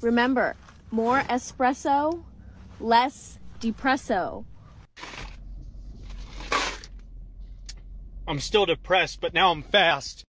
Remember, more espresso, less depresso. I'm still depressed, but now I'm fast.